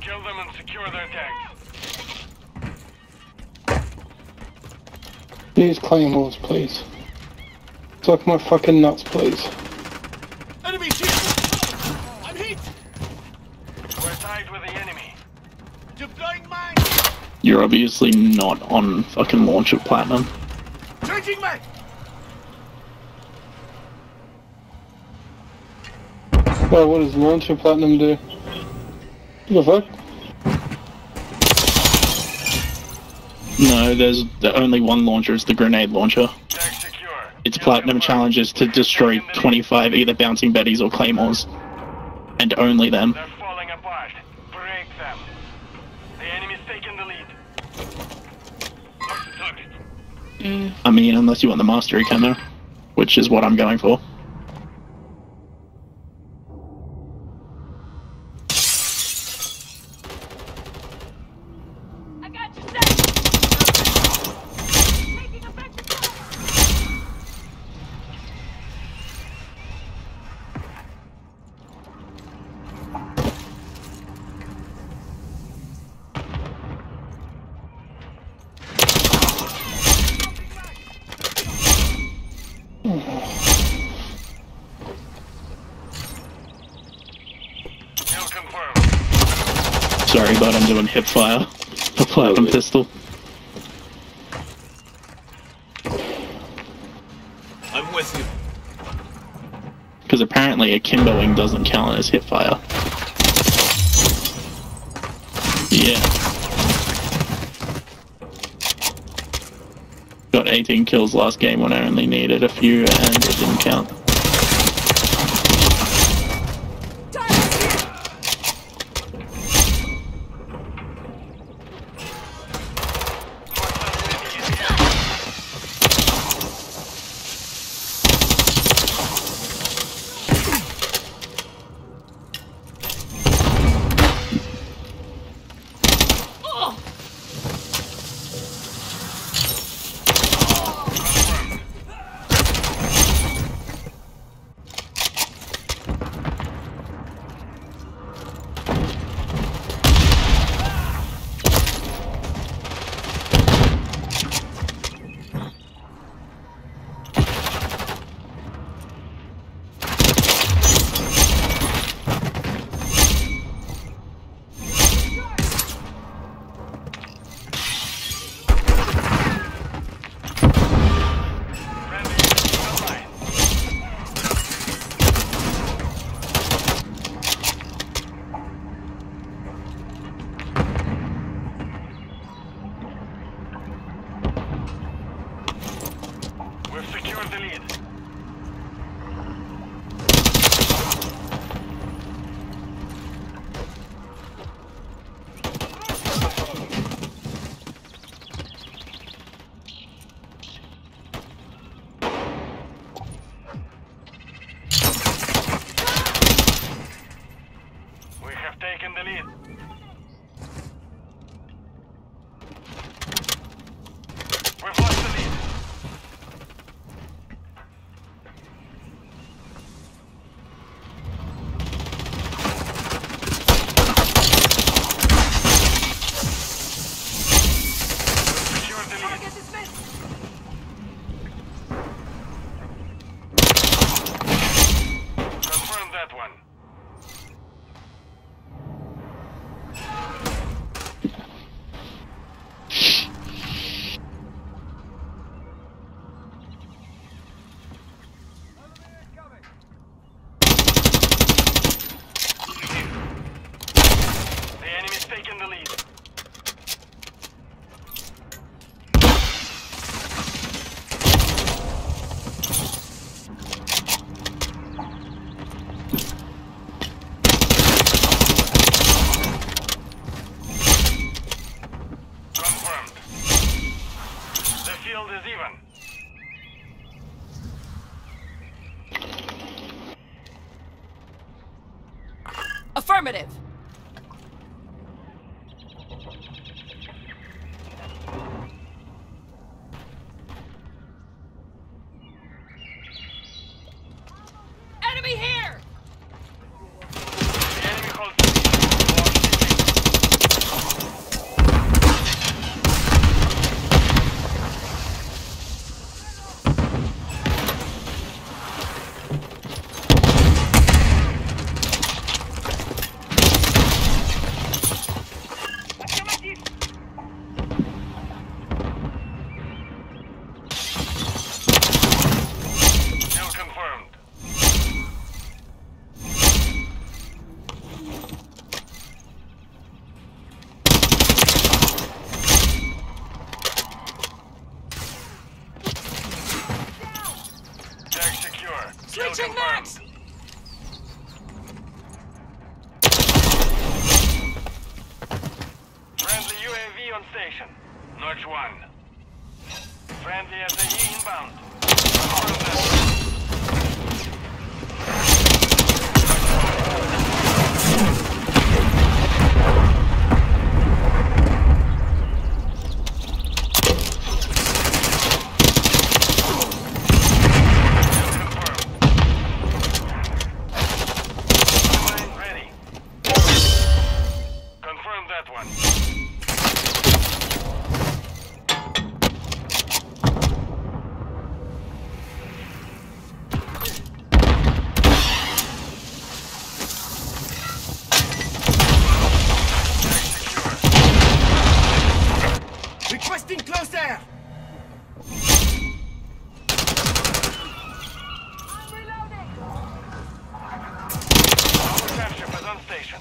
Kill them and secure their tanks. These claymores, please. Suck my fucking nuts, please. Enemy shield! I'm hit! We're tied with the enemy. Deploying mine! You're obviously not on fucking launcher platinum. Changing mag! Well, what does launcher platinum do? What the fuck? No, there's the only one launcher. It's the grenade launcher. Its platinum confirmed. challenge is to destroy 25 either bouncing betties or claymores, and only them. They're falling apart. Break them. The enemy's taking the lead. Target. I mean, unless you want the mastery camo, which is what I'm going for. Sorry, but I'm doing hip fire. A platinum pistol. I'm with you. Because apparently akimboing doesn't count as hip fire. Yeah. Got 18 kills last game when I only needed a few and it didn't count. Friendly taken the lead. The field is even. Affirmative! Enemy here! The enemy holds the lead. Switching confirmed. max! Friendly UAV on station. Notch 1. Friendly SAE inbound. Requesting close air. Our capture is.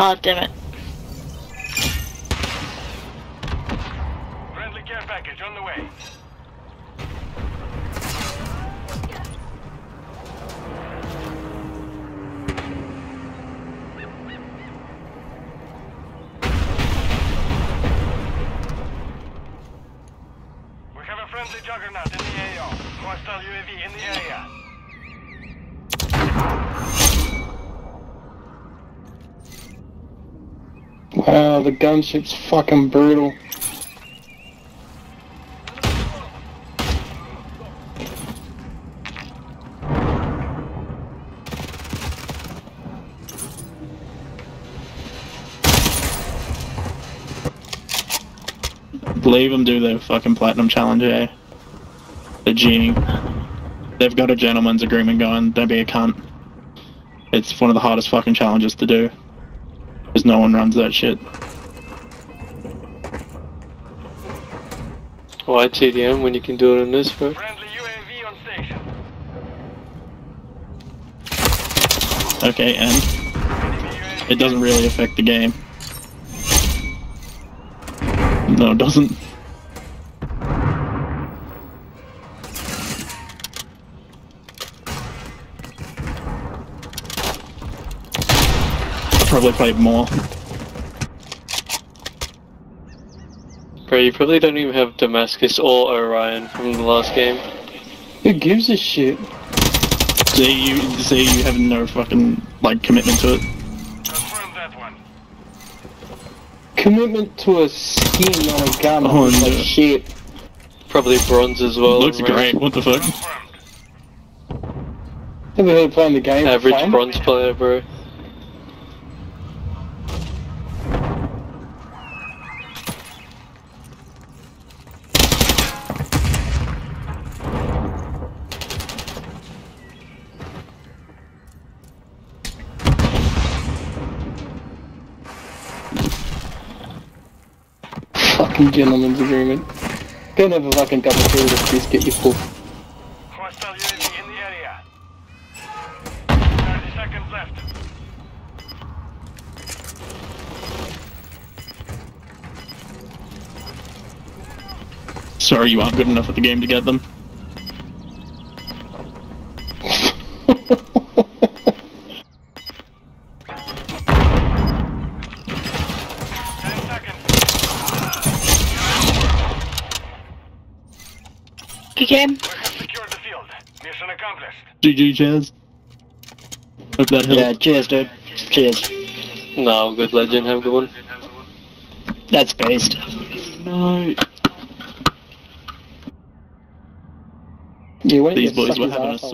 Oh, damn it. Friendly care package on the way. Friendly juggernaut in the AO. Hostile UAV in the area. Wow, the gunship's fucking brutal. Leave them do their fucking platinum challenge, eh? They're G. They've got a gentleman's agreement going. Don't be a cunt. It's one of the hardest fucking challenges to do. Because no one runs that shit. Why TDM when you can do it in this, bro? Friendly UAV on station. Okay, and it doesn't really affect the game. No, it doesn't. Probably played more. Bro, you probably don't even have Damascus or Orion from the last game. Who gives a shit? See, you see, you have no fucking like commitment to it. Confirm that one. Commitment to a skin on a gun Oh, is like shit. Probably bronze as well. Looks bro. great. What the fuck? Confirmed. Never heard of playing the game. Average fun. bronze player, bro. Fucking gentleman's agreement. Don't have a fucking double kill with you area. 30 seconds left. Sorry, you aren't good enough at the game to get them. Ten seconds. Good game. We have secured the field. Mission accomplished. GG, Chaz. Hope that helped. Yeah, cheers, dude. Cheers. No, good legend, have a good one. That's based. No. Yeah, when These boys were having a asshole. sort